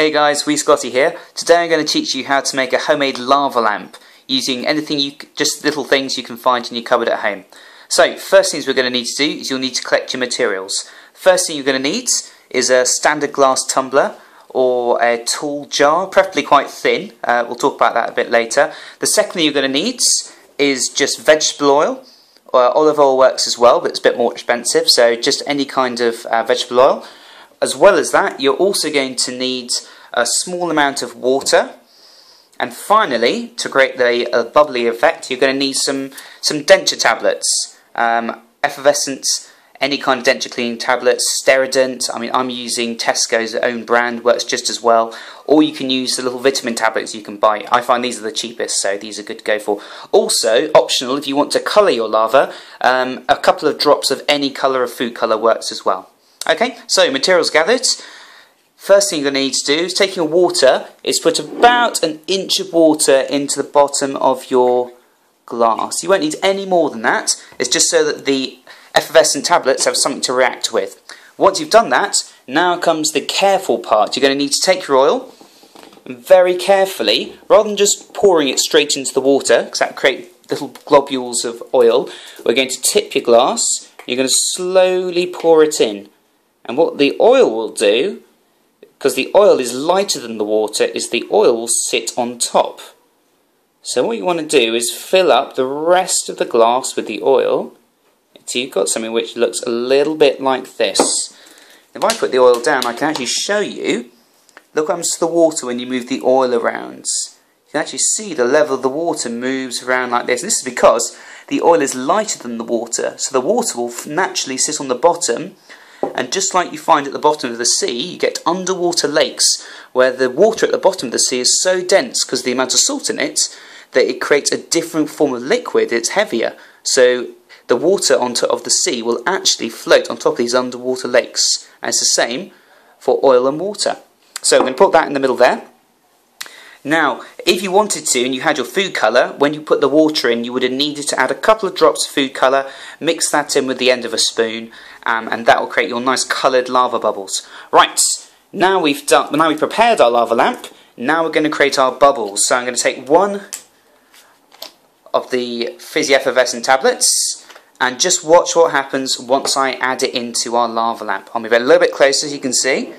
Hey guys, Wee Scottie here. Today I'm going to teach you how to make a homemade lava lamp using anything you, just little things you can find in your cupboard at home. So, first things we're going to need to do is you'll need to collect your materials. First thing you're going to need is a standard glass tumbler or a tall jar, preferably quite thin. Uh, we'll talk about that a bit later. The second thing you're going to need is just vegetable oil. Uh, olive oil works as well, but it's a bit more expensive, so just any kind of uh, vegetable oil. As well as that, you're also going to need a small amount of water. And finally, to create the bubbly effect, you're going to need some, some denture tablets. Um, effervescent, any kind of denture cleaning tablets, Steradent, I mean I'm using Tesco's own brand, works just as well. Or you can use the little vitamin tablets you can buy. I find these are the cheapest, so these are good to go for. Also, optional, if you want to colour your lava, um, a couple of drops of any colour of food colour works as well. Okay, so materials gathered. First thing you're going to need to do is taking your water, is put about an inch of water into the bottom of your glass. You won't need any more than that. It's just so that the effervescent tablets have something to react with. Once you've done that, now comes the careful part. You're going to need to take your oil very carefully, rather than just pouring it straight into the water, because that create little globules of oil, we're going to tip your glass. You're going to slowly pour it in. And what the oil will do, because the oil is lighter than the water, is the oil will sit on top. So what you want to do is fill up the rest of the glass with the oil until you've got something which looks a little bit like this. If I put the oil down, I can actually show you. Look what happens to the water when you move the oil around. You can actually see the level of the water moves around like this. And this is because the oil is lighter than the water, so the water will naturally sit on the bottom and just like you find at the bottom of the sea, you get underwater lakes where the water at the bottom of the sea is so dense because the amount of salt in it that it creates a different form of liquid. It's heavier. So the water on top of the sea will actually float on top of these underwater lakes. And it's the same for oil and water. So I'm going to put that in the middle there. Now, if you wanted to and you had your food colour, when you put the water in, you would have needed to add a couple of drops of food colour, mix that in with the end of a spoon, um, and that will create your nice coloured lava bubbles. Right, now we've done, now we've prepared our lava lamp, now we're going to create our bubbles. So I'm going to take one of the fizzy effervescent tablets, and just watch what happens once I add it into our lava lamp. I'll move it a little bit closer so you can see.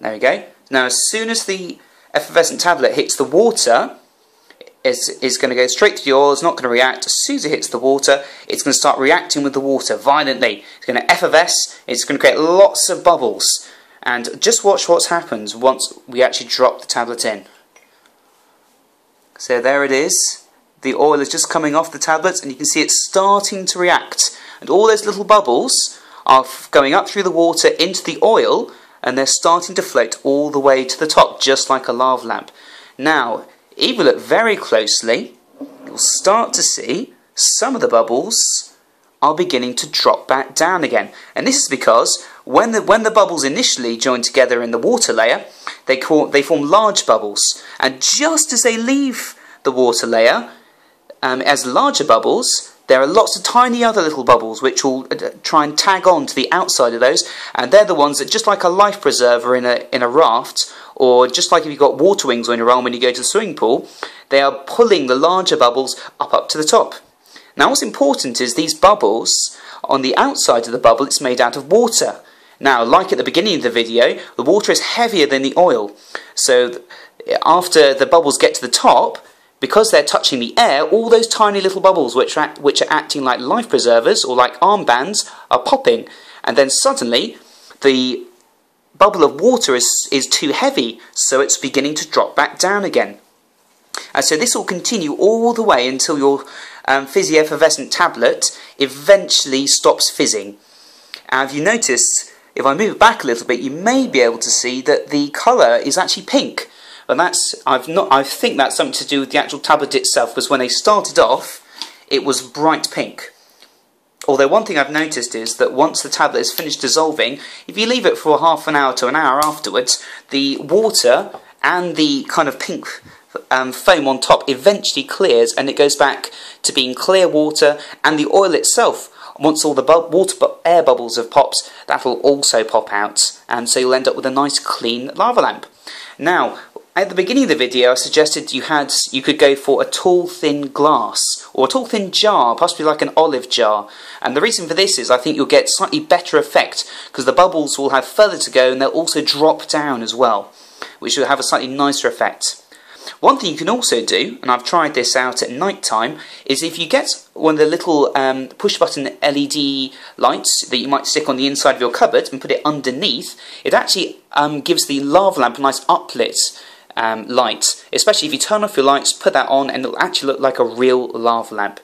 There we go. Now as soon as the effervescent tablet hits the water, is, is going to go straight to the oil, it's not going to react. As soon as it hits the water, it's going to start reacting with the water violently. It's going to effervesce, it's going to create lots of bubbles. And just watch what happens once we actually drop the tablet in. So there it is. The oil is just coming off the tablets and you can see it's starting to react. And all those little bubbles are going up through the water into the oil and they're starting to float all the way to the top, just like a lava lamp. Now, if you look very closely, you'll start to see some of the bubbles are beginning to drop back down again. And this is because when the, when the bubbles initially join together in the water layer, they, call, they form large bubbles. And just as they leave the water layer, um, as larger bubbles, there are lots of tiny other little bubbles which will uh, try and tag on to the outside of those, and they're the ones that, just like a life preserver in a, in a raft, or just like if you've got water wings on your arm when you go to the swimming pool, they are pulling the larger bubbles up up to the top. Now what's important is these bubbles, on the outside of the bubble it's made out of water. Now, like at the beginning of the video, the water is heavier than the oil. So after the bubbles get to the top, because they're touching the air, all those tiny little bubbles which are, which are acting like life preservers or like armbands are popping. And then suddenly, the bubble of water is, is too heavy, so it's beginning to drop back down again. And so this will continue all the way until your um, fizzy effervescent tablet eventually stops fizzing. And if you notice, if I move it back a little bit, you may be able to see that the colour is actually pink. And that's I've not I think that's something to do with the actual tablet itself, because when they started off, it was bright pink. Although one thing I've noticed is that once the tablet is finished dissolving, if you leave it for half an hour to an hour afterwards, the water and the kind of pink um, foam on top eventually clears and it goes back to being clear water and the oil itself once all the bu water bu air bubbles have popped that will also pop out and so you'll end up with a nice clean lava lamp Now, at the beginning of the video, I suggested you had you could go for a tall, thin glass or a tall, thin jar, possibly like an olive jar. And the reason for this is I think you'll get slightly better effect because the bubbles will have further to go and they'll also drop down as well, which will have a slightly nicer effect. One thing you can also do, and I've tried this out at night time, is if you get one of the little um, push button LED lights that you might stick on the inside of your cupboard and put it underneath, it actually um, gives the lava lamp a nice uplit um, light. Especially if you turn off your lights, put that on, and it'll actually look like a real lava lamp.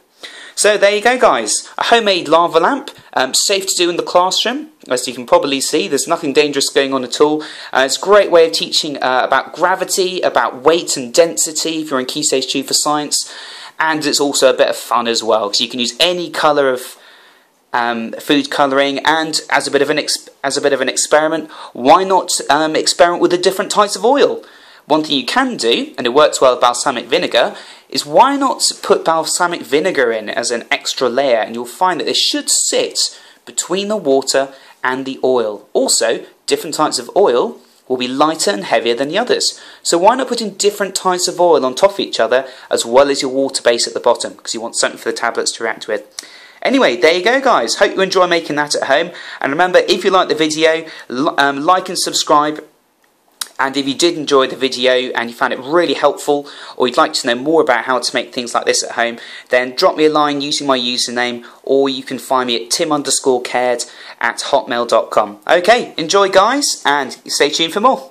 So there you go guys, a homemade lava lamp, um, safe to do in the classroom, as you can probably see, there's nothing dangerous going on at all. Uh, it's a great way of teaching uh, about gravity, about weight and density if you're in Key Stage 2 for science, and it's also a bit of fun as well, because you can use any colour of um, food colouring, and as a bit of an as a bit of an experiment, why not um, experiment with the different types of oil? One thing you can do, and it works well with balsamic vinegar, is why not put balsamic vinegar in as an extra layer and you'll find that this should sit between the water and the oil. Also, different types of oil will be lighter and heavier than the others. So why not put in different types of oil on top of each other as well as your water base at the bottom because you want something for the tablets to react with. Anyway, there you go guys. Hope you enjoy making that at home. And remember, if you like the video, um, like and subscribe and if you did enjoy the video and you found it really helpful, or you'd like to know more about how to make things like this at home, then drop me a line using my username, or you can find me at tim underscore cared at hotmail.com. Okay, enjoy guys, and stay tuned for more.